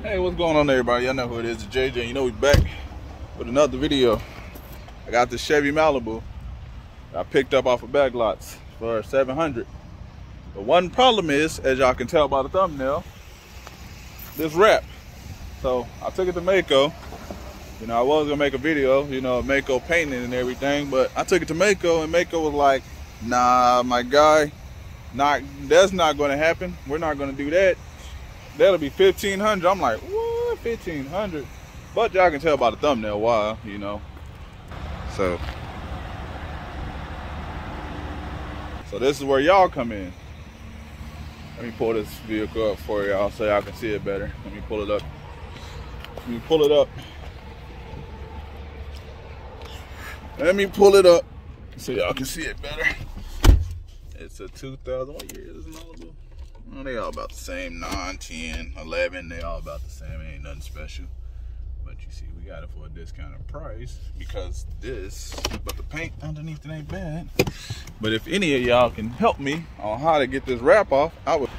Hey, what's going on everybody? Y'all know who it is, it's JJ. You know we back with another video. I got this Chevy Malibu I picked up off of Backlots for 700. The one problem is, as y'all can tell by the thumbnail, this wrap. So I took it to Maaco. You know, I was gonna make a video, you know, Maaco painting and everything, but I took it to Maaco and Maaco was like, nah, my guy, not that's not gonna happen. We're not gonna do that. That'll be 1500 I'm like, what, 1500 But y'all can tell by the thumbnail why, you know. So, so this is where y'all come in. Let me pull this vehicle up for y'all so y'all can see it better. Let me pull it up. Let me pull it up. Let me pull it up so y'all can see it better. It's a 2000, what year is? Well, they all about the same, 9, 10, 11, they all about the same, ain't nothing special. But you see, we got it for a discounted price because this, but the paint underneath it ain't bad. But if any of y'all can help me on how to get this wrap off, I would,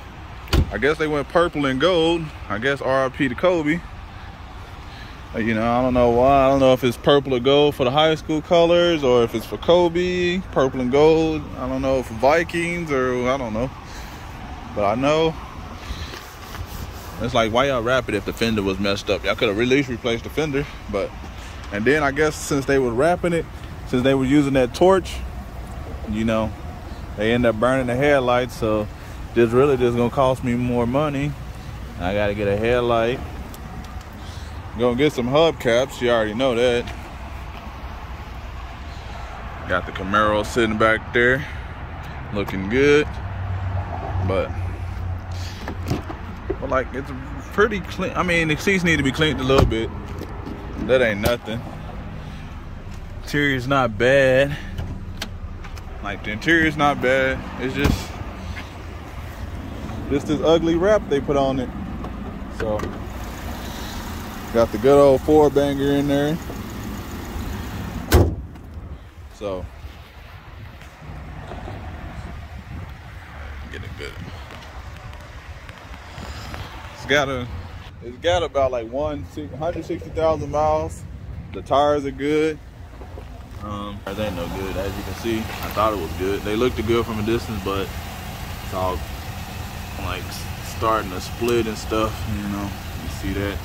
I guess they went purple and gold. I guess RIP to Kobe. You know, I don't know why. I don't know if it's purple or gold for the high school colors or if it's for Kobe, purple and gold. I don't know if Vikings or I don't know. But I know it's like why y'all wrap it if the fender was messed up? Y'all could have at least replaced the fender, but and then I guess since they were wrapping it, since they were using that torch, you know, they end up burning the headlights. So this really just gonna cost me more money. I gotta get a headlight. Gonna get some hubcaps. You already know that. Got the Camaro sitting back there, looking good. But, but like it's pretty clean. I mean, the seats need to be cleaned a little bit. That ain't nothing. Interior's not bad. Like the interior's not bad. It's just just this ugly wrap they put on it. So got the good old four banger in there. So get it good. It's got a it's got about like one 160,000 miles. The tires are good. Um, they ain't no good, as you can see. I thought it was good. They looked good from a distance, but it's all like starting to split and stuff, you know. You see that?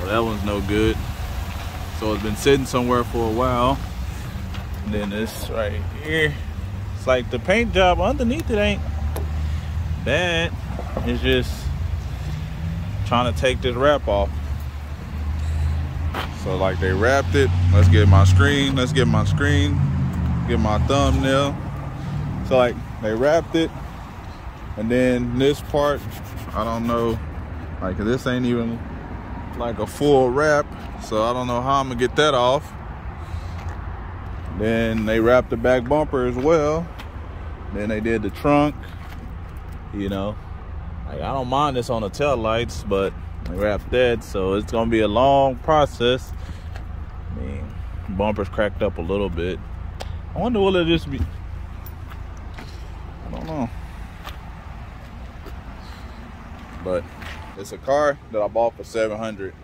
So that one's no good. So it's been sitting somewhere for a while. And then this right here, it's like the paint job underneath it ain't bad. It's just trying to take this wrap off. So like they wrapped it. Let's get my screen. Let's get my screen. Get my thumbnail. So like they wrapped it. And then this part, I don't know. Like this ain't even like a full wrap. So I don't know how I'm gonna get that off. Then they wrapped the back bumper as well. Then they did the trunk. You know, like I don't mind this on the tail lights, but wrapped that, so it's gonna be a long process. I mean, bumper's cracked up a little bit. I wonder will it just be. I don't know. But it's a car that I bought for 700.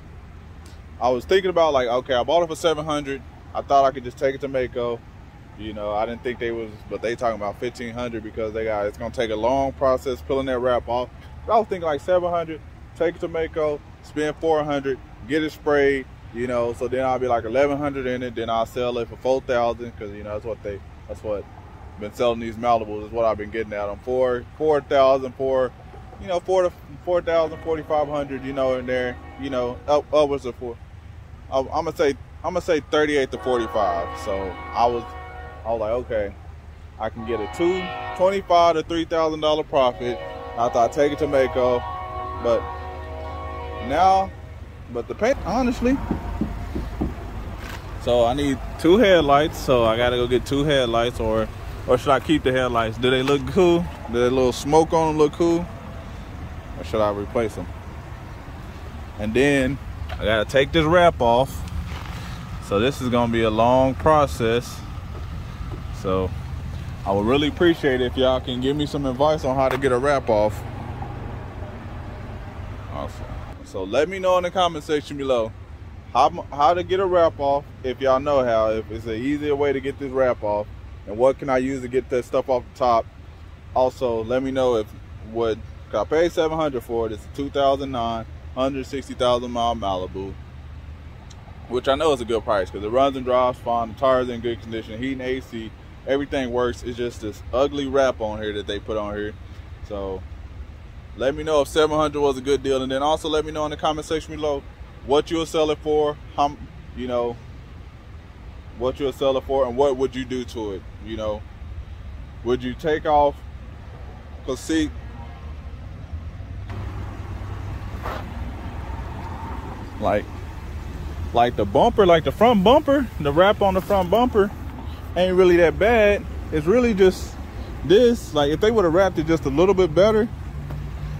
I was thinking about like, okay, I bought it for 700. I thought I could just take it to Maaco. You know, I didn't think they was, but they talking about 1500 because they got, it's gonna take a long process peeling that wrap off. I was thinking like 700, take it to Maaco, spend 400, get it sprayed, you know, so then I'll be like 1100 in it, then I'll sell it for 4000 because, you know, that's what they, that's what I've been selling these Malibus is what I've been getting at them for 4,000 for, you know, 4 to 4,000, 4,500, you know, in there, you know, up, upwards of four. I'm gonna say, I'm gonna say 38 to 45. So I was, I was like, okay, I can get a two, 25 to $3,000 profit I take it to Maaco. But now, but the paint, honestly, so I need two headlights. So I gotta go get two headlights or, or should I keep the headlights? Do they look cool? Do that little smoke on them look cool? Or should I replace them? And then I gotta take this wrap off. So this is gonna be a long process. So I would really appreciate it if y'all can give me some advice on how to get a wrap off. Awesome. So let me know in the comment section below how, how to get a wrap off if y'all know how, if it's an easier way to get this wrap off and what can I use to get that stuff off the top. Also, let me know if what I paid 700 for it. It's a 2009 160,000 mile Malibu, which I know is a good price because it runs and drives fine. The tires in good condition, heating, AC, everything works. It's just this ugly wrap on here that they put on here. So let me know if 700 was a good deal, and then also let me know in the comment section below what you'll sell it for, how you know what you'll sell it for, and what would you do to it. You know, would you take off? Cause see, like, like the bumper, like the front bumper, the wrap on the front bumper, ain't really that bad. It's really just this. Like, if they would have wrapped it just a little bit better,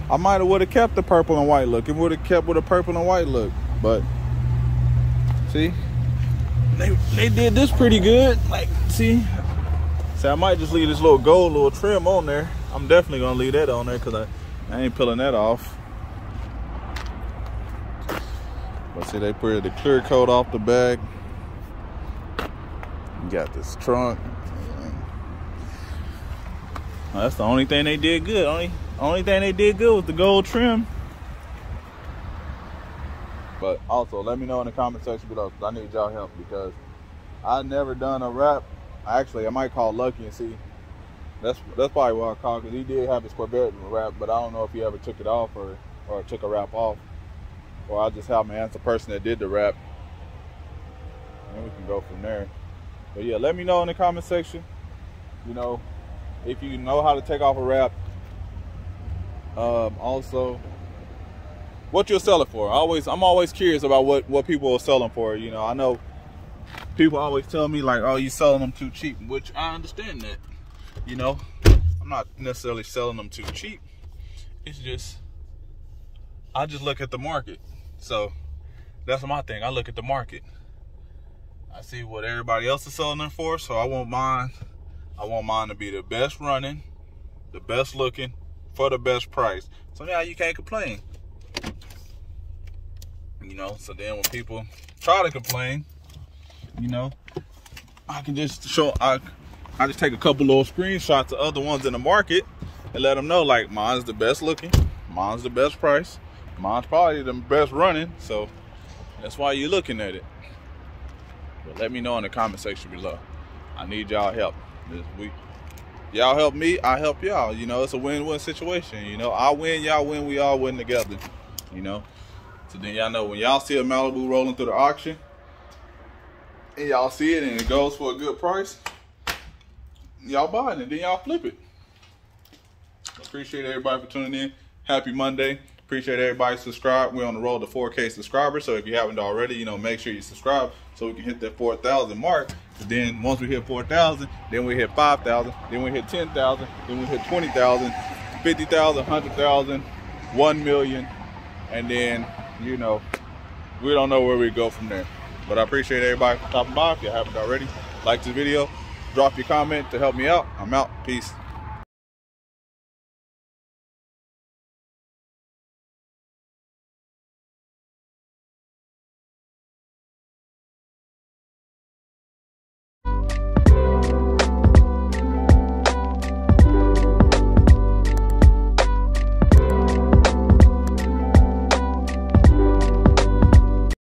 I might have would have kept the purple and white look. It would have kept with a purple and white look. But see, they they did this pretty good. Like, see, see, I might just leave this little gold little trim on there. I'm definitely gonna leave that on there because I, I ain't peeling that off. But see, they put the clear coat off the back. Got this trunk. that's the only thing they did good. Only only thing they did good was the gold trim. But also, let me know in the comment section below I need y'all help because I never done a wrap. Actually, I might call Lucky and see. That's that's probably what I call because he did have his Corvette wrap, but I don't know if he ever took it off or or took a wrap off. Or I'll just have him ask the person that did the wrap. And we can go from there. But yeah, let me know in the comment section. You know, if you know how to take off a wrap. Um, also, what you'll sell it for. I always I'm always curious about what what people are selling for. You know, I know people always tell me like, "Oh, you're selling them too cheap," which I understand that. You know, I'm not necessarily selling them too cheap. It's just I just look at the market. So that's my thing. I look at the market. I see what everybody else is selling them for, so I want mine. I want mine to be the best running, the best looking, for the best price. So now you can't complain. You know, so then when people try to complain, you know, I can just show I I just take a couple little screenshots of other ones in the market and let them know like mine's the best looking, mine's the best price, mine's probably the best running. So that's why you're looking at it. But let me know in the comment section below. I need y'all help week. Y'all help me, I help y'all. You know, it's a win-win situation. You know, I win, y'all win, we all win together. You know. So then y'all know when y'all see a Malibu rolling through the auction, and y'all see it and it goes for a good price, y'all buy it and then y'all flip it. Appreciate everybody for tuning in. Happy Monday. Appreciate everybody subscribe. We're on the road to 4K subscribers. So if you haven't already, you know, make sure you subscribe so we can hit that 4,000 mark. Then once we hit 4,000, then we hit 5,000, then we hit 10,000, then we hit 20,000, 50,000, 100,000, 1 million, and then you know, we don't know where we go from there. But I appreciate everybody for stopping by. If you haven't already, like this video, drop your comment to help me out. I'm out. Peace.